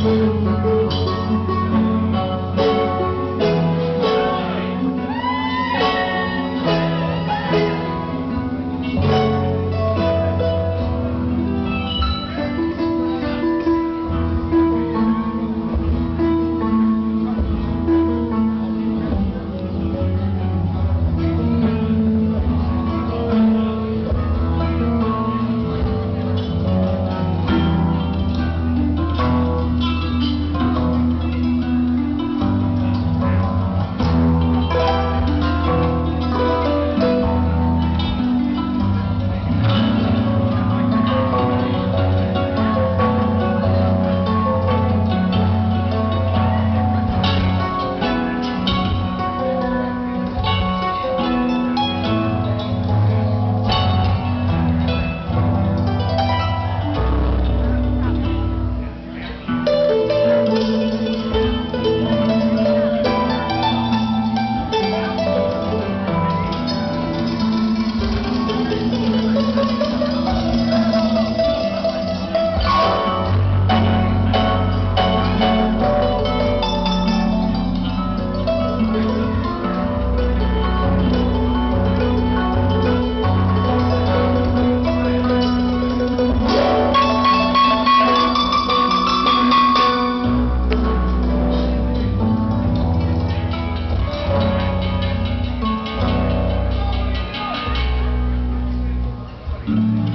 Música Mm-hmm.